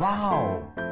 哇哦。